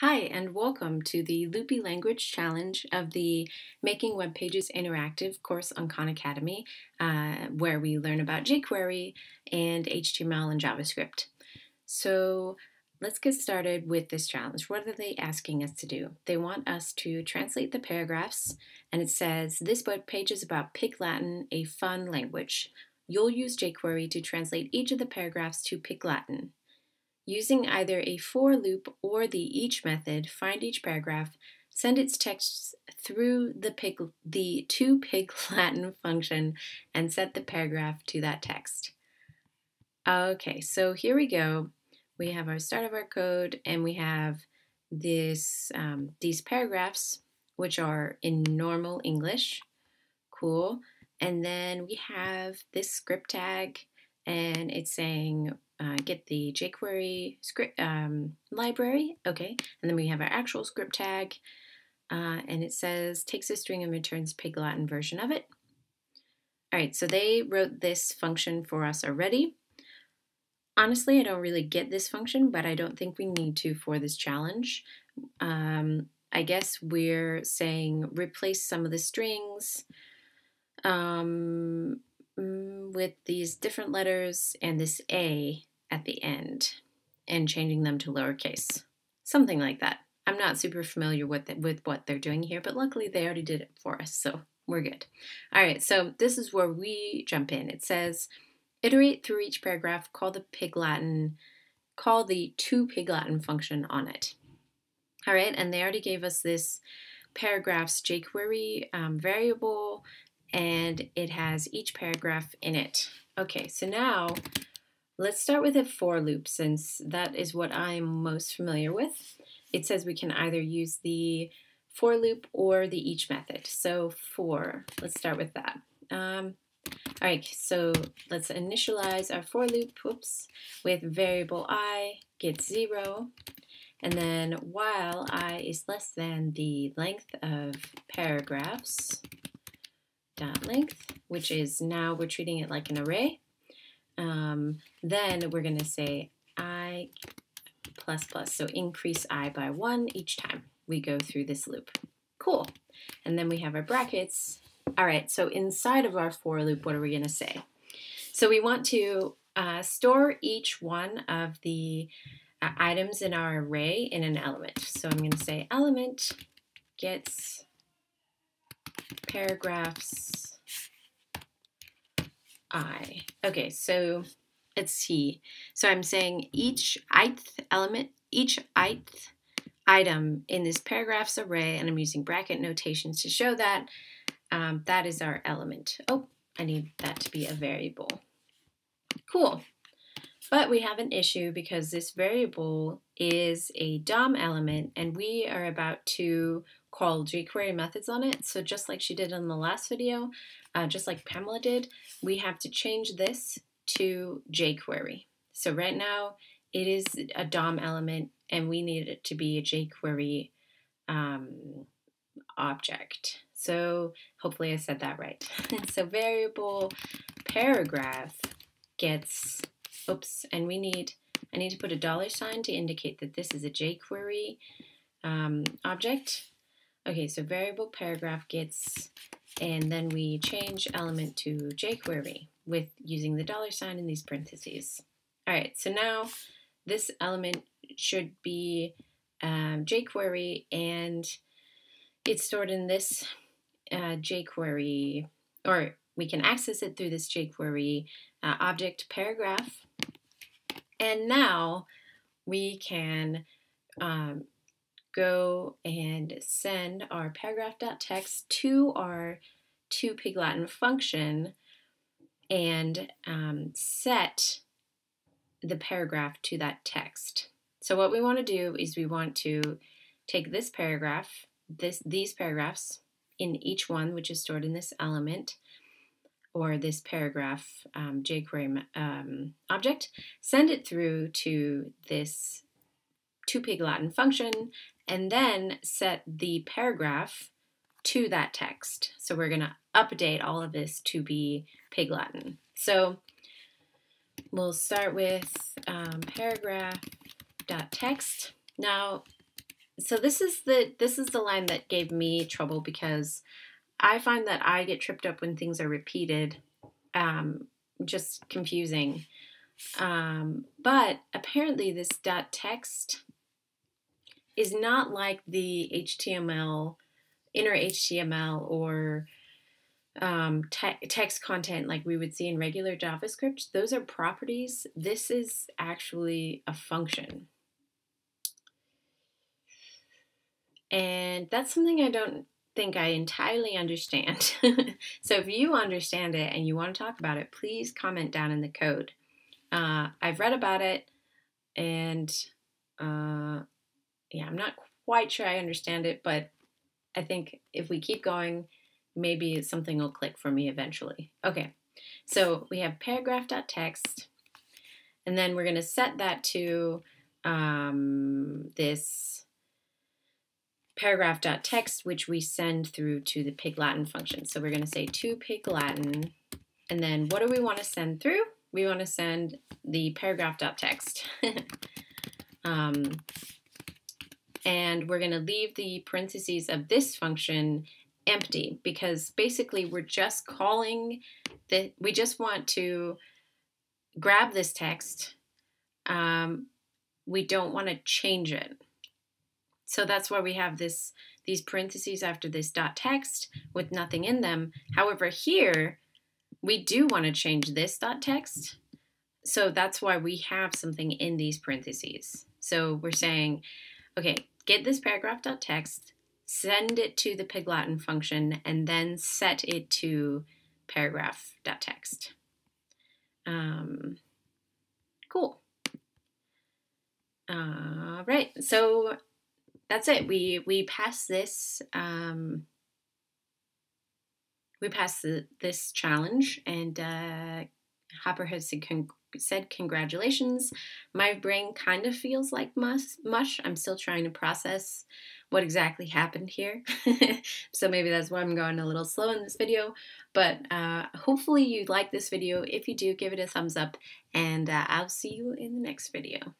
Hi, and welcome to the Loopy Language Challenge of the Making Web Pages Interactive course on Khan Academy, uh, where we learn about jQuery and HTML and JavaScript. So let's get started with this challenge. What are they asking us to do? They want us to translate the paragraphs, and it says, This web page is about Pig Latin, a fun language. You'll use jQuery to translate each of the paragraphs to Pig Latin. Using either a for loop or the each method, find each paragraph, send its text through the pig, the to pig Latin function, and set the paragraph to that text. Okay, so here we go. We have our start of our code, and we have this um, these paragraphs, which are in normal English. Cool. And then we have this script tag, and it's saying uh, get the jQuery script um, library. Okay, and then we have our actual script tag, uh, and it says takes a string and returns pig Latin version of it. All right, so they wrote this function for us already. Honestly, I don't really get this function, but I don't think we need to for this challenge. Um, I guess we're saying replace some of the strings. Um, mm, with these different letters and this A at the end and changing them to lowercase. Something like that. I'm not super familiar with, with what they're doing here, but luckily they already did it for us, so we're good. All right, so this is where we jump in. It says, iterate through each paragraph, call the pig Latin, call the to pig Latin function on it. All right, and they already gave us this paragraphs jQuery um, variable, and it has each paragraph in it. Okay, so now Let's start with a for loop since that is what I'm most familiar with. It says we can either use the for loop or the each method. So for, let's start with that. Um, all right, so let's initialize our for loop, whoops, with variable i gets zero, and then while i is less than the length of paragraphs, dot length, which is now we're treating it like an array. Um, then we're going to say i plus plus, so increase i by 1 each time we go through this loop. Cool. And then we have our brackets. All right, so inside of our for loop, what are we going to say? So we want to uh, store each one of the uh, items in our array in an element. So I'm going to say element gets paragraphs I. Okay, so let's see. So I'm saying each ith element, each ith item in this paragraphs array, and I'm using bracket notations to show that um, that is our element. Oh, I need that to be a variable. Cool. But we have an issue because this variable is a DOM element and we are about to call jQuery methods on it. So just like she did in the last video, uh, just like Pamela did, we have to change this to jQuery. So right now it is a DOM element and we need it to be a jQuery um, object. So hopefully I said that right. so variable paragraph gets, oops, and we need, I need to put a dollar sign to indicate that this is a jQuery um, object. Okay, so variable paragraph gets and then we change element to jQuery with using the dollar sign in these parentheses. All right, so now this element should be um, jQuery and it's stored in this uh, jQuery, or we can access it through this jQuery uh, object paragraph. And now we can um, go and send our paragraph.text to our to pig Latin function and um, set the paragraph to that text. So what we want to do is we want to take this paragraph, this these paragraphs in each one, which is stored in this element, or this paragraph um, jQuery um, object, send it through to this to pig Latin function, and then set the paragraph to that text. So we're going to update all of this to be Pig Latin. So we'll start with um, paragraph.text. Now, so this is the this is the line that gave me trouble because I find that I get tripped up when things are repeated, um, just confusing. Um, but apparently, this dot text is not like the HTML, inner HTML, or um, te- text content like we would see in regular JavaScript. Those are properties. This is actually a function. And that's something I don't think I entirely understand. so if you understand it and you want to talk about it, please comment down in the code. Uh, I've read about it and uh, yeah, I'm not quite sure I understand it, but I think if we keep going, maybe something will click for me eventually. Okay, so we have paragraph.text, and then we're going to set that to um, this paragraph.text, which we send through to the pig Latin function. So we're going to say to pig Latin, and then what do we want to send through? We want to send the paragraph.text. um, and we're going to leave the parentheses of this function empty because basically we're just calling that we just want to grab this text. Um, we don't want to change it. So that's why we have this these parentheses after this dot text with nothing in them. However, here we do want to change this dot text. So that's why we have something in these parentheses. So we're saying, okay, get this paragraph dot text, send it to the pig Latin function, and then set it to paragraph dot text. Um, cool. All right, so that's it. We we passed this. Um, we passed the, this challenge, and uh, Hopper has said, con- said congratulations. My brain kind of feels like mush. Mush. I'm still trying to process what exactly happened here, so maybe that's why I'm going a little slow in this video. But uh, hopefully you like this video. If you do, give it a thumbs up, and uh, I'll see you in the next video.